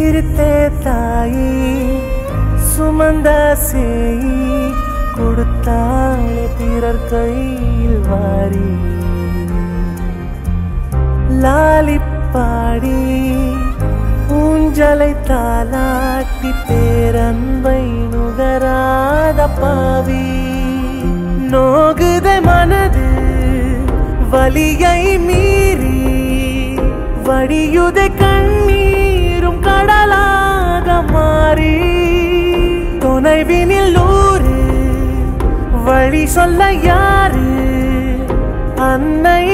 சிரித்தே தாயி சுமந்த சேயி கொடுத்தாளே பிறர் கையில் வாரி. லாலிப்பாடி ஊஞ்சலை தாலாட்டி பேரன்பை நுகராத பாவி. நோகுதை மனது வலியை மீறி வடியுதை கண் கடலாக மாறி துணைவினில் நூறு வழி சொல்ல யாரு? அன்னை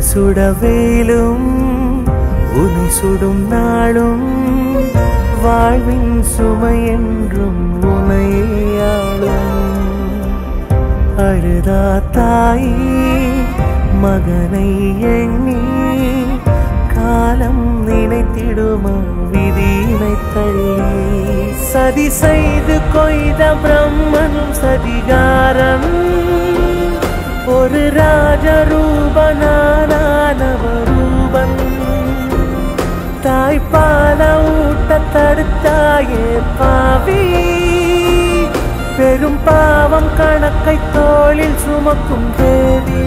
சுடவேலும் சுட உனை சுடும் நாளும் வாழ்வின் சுமை என்றும் உனையாளும் அழுதா தாய் மகனை எண்ணி காலம் நினைத்திடுமா விதியினை தள்ளி. சதி செய்து கொய்த பிரம்மனும் சதிகாரம் ஒரு ராஜரூபனா മാനവരൂപം തായ്പാല ഊട്ടത്തടുത്തായ പാവി. പെരും പാവം കണക്കൈ തോളിൽ ചുമക്കും ദേവി.